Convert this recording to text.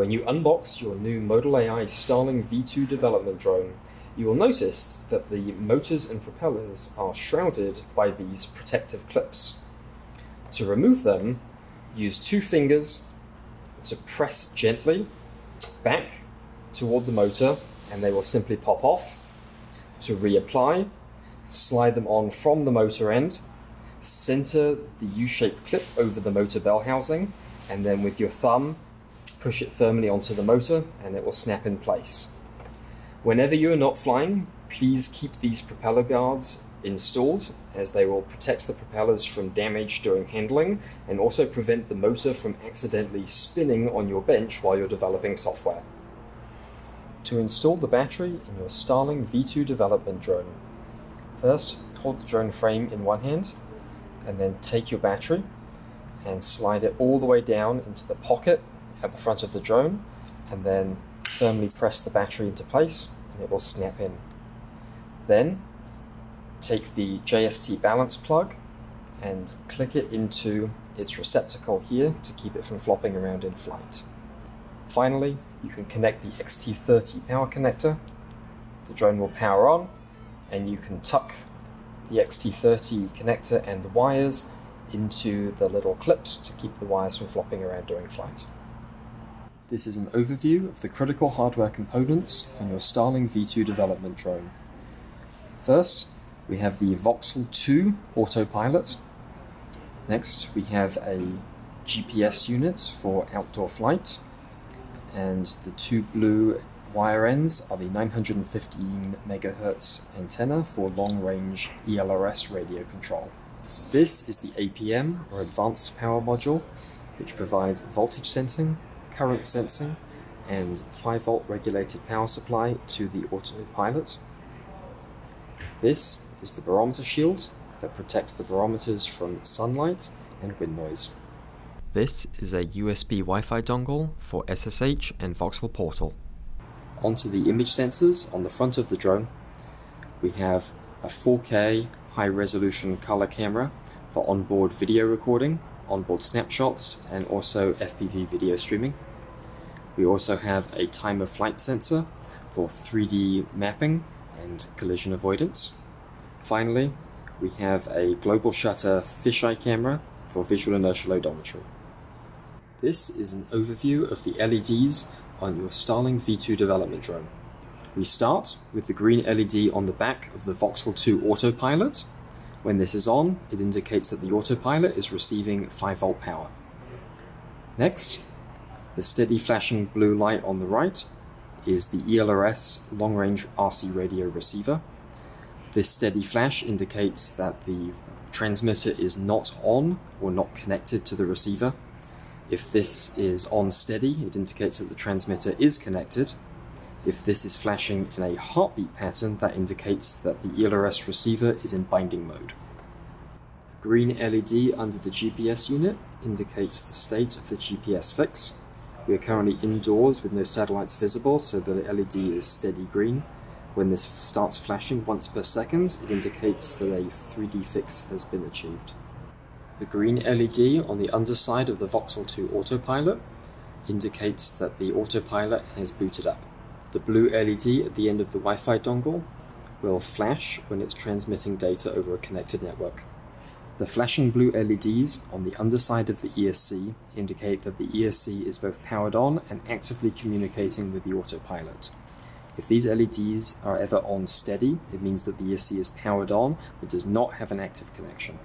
When you unbox your new ModalAI Starling V2 development drone, you will notice that the motors and propellers are shrouded by these protective clips. To remove them, use two fingers to press gently back toward the motor and they will simply pop off. To reapply, slide them on from the motor end, center the U-shaped clip over the motor bell housing, and then with your thumb, push it firmly onto the motor and it will snap in place. Whenever you are not flying, please keep these propeller guards installed as they will protect the propellers from damage during handling and also prevent the motor from accidentally spinning on your bench while you're developing software. To install the battery in your Starling V2 development drone, first hold the drone frame in one hand and then take your battery and slide it all the way down into the pocket at the front of the drone and then firmly press the battery into place and it will snap in. Then take the JST balance plug and click it into its receptacle here to keep it from flopping around in flight. Finally, you can connect the XT30 power connector. The drone will power on and you can tuck the XT30 connector and the wires into the little clips to keep the wires from flopping around during flight. This is an overview of the critical hardware components on your Starling V2 development drone. First, we have the VOXL 2 autopilot. Next, we have a GPS unit for outdoor flight. And the two blue wire ends are the 915 megahertz antenna for long range ELRS radio control. This is the APM or Advanced Power Module, which provides voltage sensing, current sensing, and 5 volt regulated power supply to the autopilot. This is the barometer shield that protects the barometers from sunlight and wind noise. This is a USB Wi-Fi dongle for SSH and VOXL Portal. Onto the image sensors on the front of the drone, we have a 4K high-resolution color camera for onboard video recording, onboard snapshots, and also FPV video streaming. We also have a time of flight sensor for 3D mapping and collision avoidance. Finally, we have a global shutter fisheye camera for visual inertial odometry. This is an overview of the LEDs on your Starling V2 development drone. We start with the green LED on the back of the VOXL 2 autopilot. When this is on, it indicates that the autopilot is receiving 5 volt power. Next, the steady flashing blue light on the right is the ELRS long range RC radio receiver. This steady flash indicates that the transmitter is not on or not connected to the receiver. If this is on steady, it indicates that the transmitter is connected. If this is flashing in a heartbeat pattern, that indicates that the ELRS receiver is in binding mode. The green LED under the GPS unit indicates the state of the GPS fix. We are currently indoors with no satellites visible, so the LED is steady green. When this starts flashing once per second, it indicates that a 3D fix has been achieved. The green LED on the underside of the VOXL 2 autopilot indicates that the autopilot has booted up. The blue LED at the end of the Wi-Fi dongle will flash when it's transmitting data over a connected network. The flashing blue LEDs on the underside of the ESC indicate that the ESC is both powered on and actively communicating with the autopilot. If these LEDs are ever on steady, it means that the ESC is powered on but does not have an active connection.